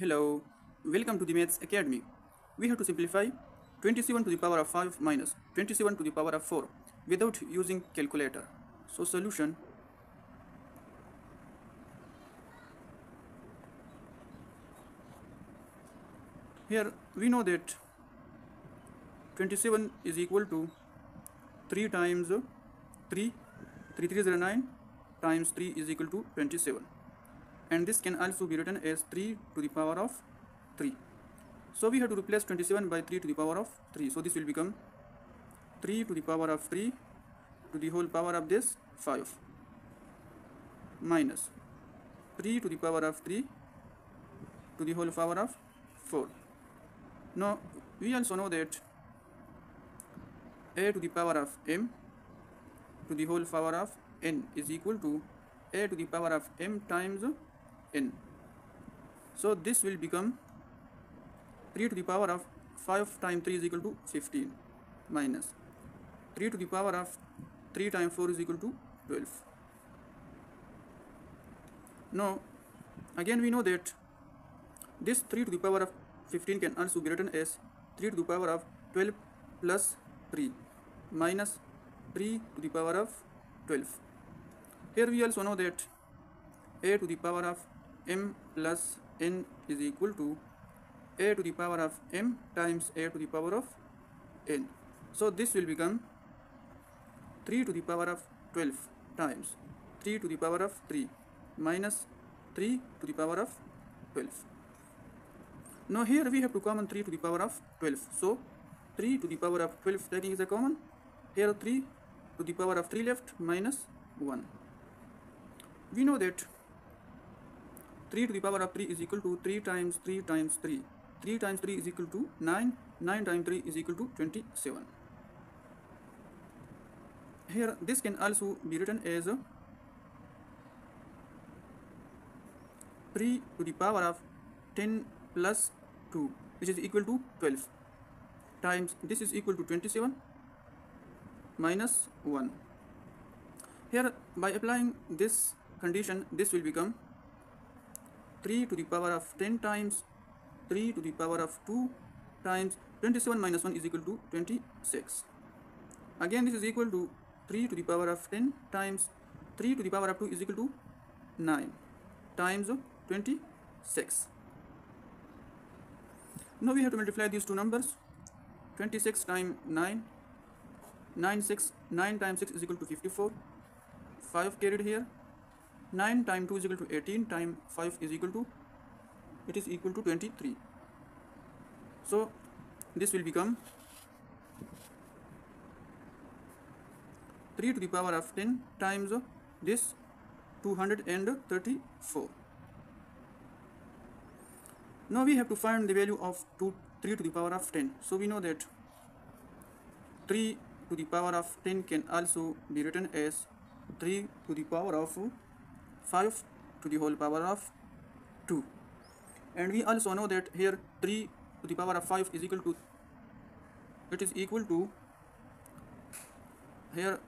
Hello, welcome to the Maths Academy. We have to simplify 27 to the power of 5 minus 27 to the power of 4 without using calculator. So solution here we know that 27 is equal to 3 times 3 3 3 0 9 times 3 is equal to 27 and this can also be written as 3 to the power of 3 so we have to replace 27 by 3 to the power of 3 so this will become 3 to the power of 3 to the whole power of this 5 minus 3 to the power of 3 to the whole power of 4 now we also know that a to the power of m to the whole power of n is equal to a to the power of m times n. So this will become 3 to the power of 5 times 3 is equal to 15 minus 3 to the power of 3 times 4 is equal to 12. Now again we know that this 3 to the power of 15 can also be written as 3 to the power of 12 plus 3 minus 3 to the power of 12. Here we also know that a to the power of m plus n is equal to a to the power of m times a to the power of n. So this will become 3 to the power of 12 times 3 to the power of 3 minus 3 to the power of 12. Now here we have to common 3 to the power of 12. So 3 to the power of 12 taking is a common. Here 3 to the power of 3 left minus 1. We know that 3 to the power of 3 is equal to 3 times 3 times 3. 3 times 3 is equal to 9. 9 times 3 is equal to 27. Here this can also be written as 3 to the power of 10 plus 2 which is equal to 12 times this is equal to 27 minus 1 here by applying this condition this will become 3 to the power of 10 times 3 to the power of 2 times 27 minus 1 is equal to 26 again this is equal to 3 to the power of 10 times 3 to the power of 2 is equal to 9 times 26 now we have to multiply these two numbers. 26 times 9 9 6 9 times 6 is equal to 54 5 carried here 9 times 2 is equal to 18 times 5 is equal to it is equal to 23 so this will become 3 to the power of 10 times this 234 now we have to find the value of 2 3 to the power of 10 so we know that 3 to the power of 10 can also be written as 3 to the power of 5 to the whole power of 2 and we also know that here 3 to the power of 5 is equal to it is equal to here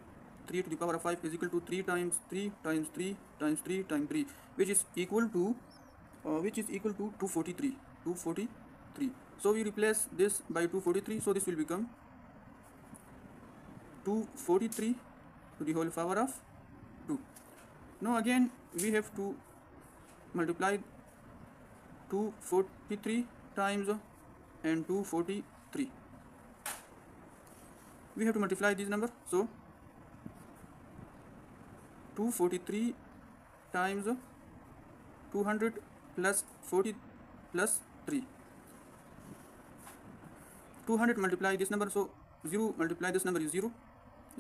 3 to the power of 5 is equal to 3 times 3 times 3 times 3 times 3 which is equal to uh, which is equal to 243 243 so we replace this by 243 so this will become 243 to the whole power of 2 now again we have to multiply 243 times and 243 we have to multiply this number. So 243 times 200 plus 40 plus 3 200 multiply this number. So 0 multiply this number is 0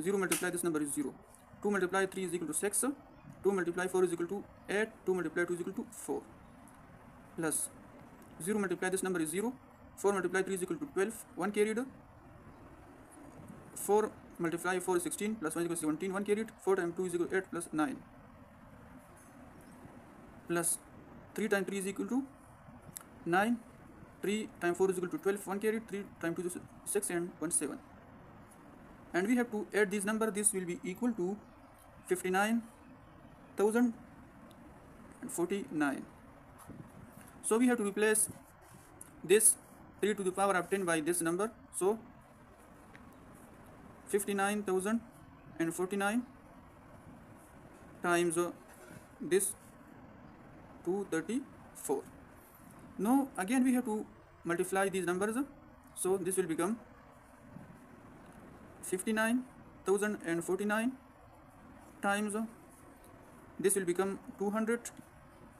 0 multiply this number is 0 2 multiply 3 is equal to 6 2 multiply 4 is equal to 8 2 multiply 2 is equal to 4 plus 0 multiply this number is 0 4 multiply 3 is equal to 12 1 carried. 4 multiply 4 is 16 plus 1 is equal to 17 1 carried. 4 times 2 is equal to 8 plus 9 plus 3 times 3 is equal to 9 3 times 4 is equal to 12 1 carried. 3 times 2 is 6 and 1 7 and we have to add this number this will be equal to 59,049 so we have to replace this 3 to the power of 10 by this number. So 59049 times uh, this 234 now again we have to multiply these numbers. So this will become 59049 times uh, this will become 200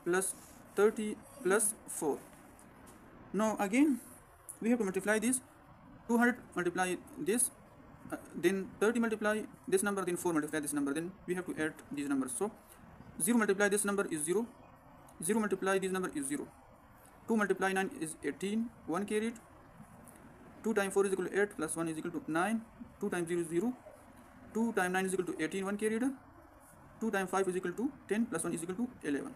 plus 30 plus 4 now again we have to multiply this. 200 multiply this uh, then 30 multiply this number then 4 multiply this number then we have to add these numbers. So 0 multiply this number is 0 0 multiply this number is 0 2 multiply 9 is 18 1 carried 2 times 4 is equal to 8 plus 1 is equal to 9 2 times 0 is 0 2 times 9 is equal to 18 1 carried 2 times 5 is equal to 10 plus 1 is equal to 11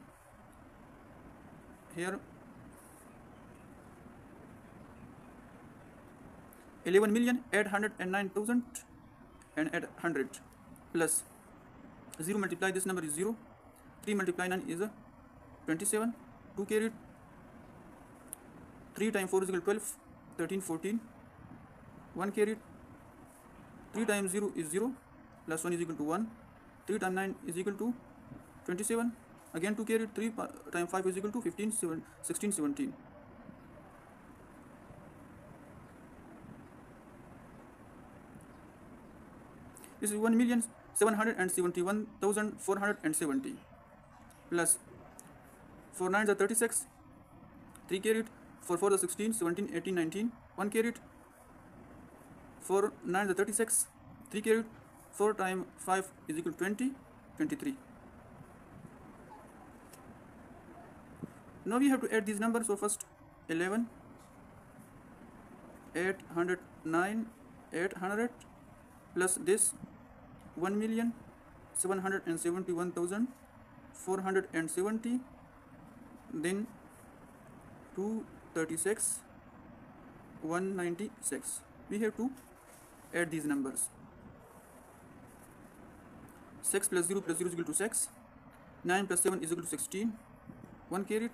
here 11 million 809,000 and add 100 plus 0 multiply this number is 0 3 multiply 9 is 27 2 carried. 3 times 4 is equal to 12 13 14 1 carried. 3 times 0 is 0 plus 1 is equal to 1 3 times 9 is equal to 27 again 2 carried 3 times 5 is equal to 15 7, 16 17 this is 1 million 771,470 plus 4 9 are 36 3 carried 4 4 are 16 17 18 19 1 carried 4 9 are 36 3 carried 4 times 5 is equal to 20 23 now we have to add these numbers. So first 11 809 800 plus this 1 million 771,470 then 236 196 we have to add these numbers 6 plus 0 plus 0 is equal to 6 9 plus 7 is equal to 16 1 carried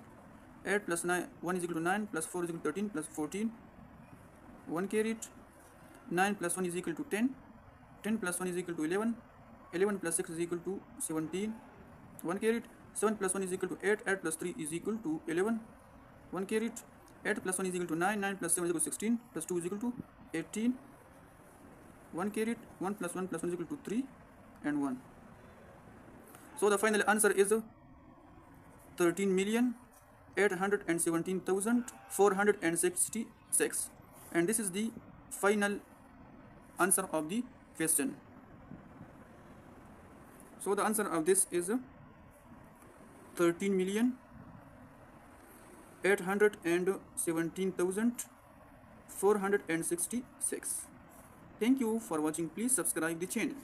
8 plus 9 1 is equal to 9 plus 4 is equal to 13 plus 14 1 carried 9 plus 1 is equal to 10 10 plus 1 is equal to 11 11 plus 6 is equal to 17 1 carried 7 plus 1 is equal to 8 8 plus 3 is equal to 11 1 carried 8 plus 1 is equal to 9 9 plus 7 is equal to 16 plus 2 is equal to 18 1 carried 1 plus 1 plus 1 is equal to 3 and 1 so the final answer is 13 million 817,466 and this is the final answer of the question. So the answer of this is 13 million 817,466 thank you for watching. Please subscribe the channel